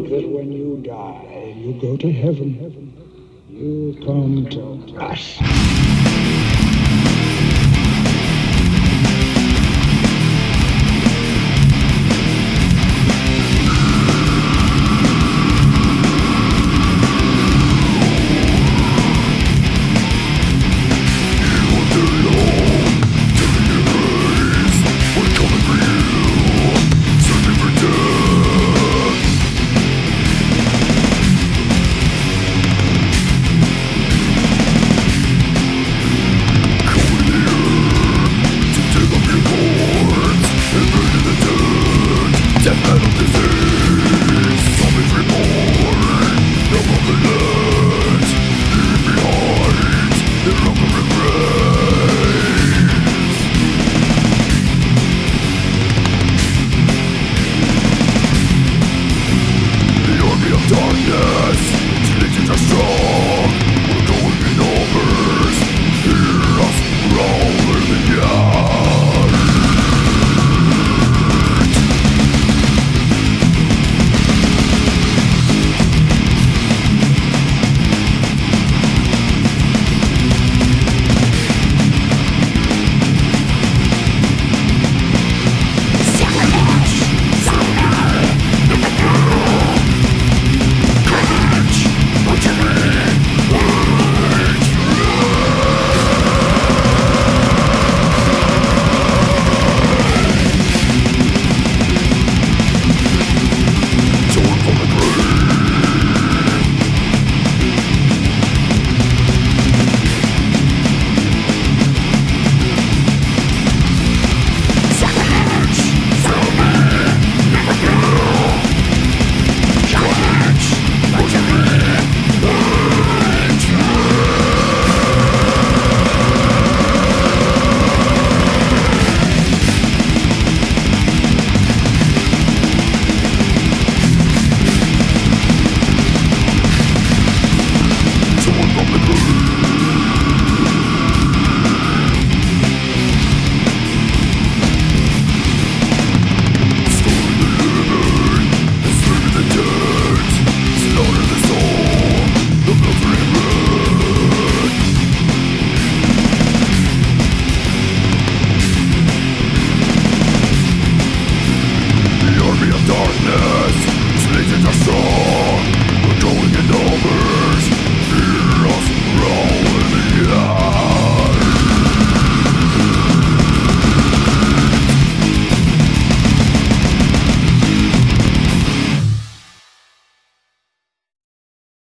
think that when you die, you go to heaven. You come to us.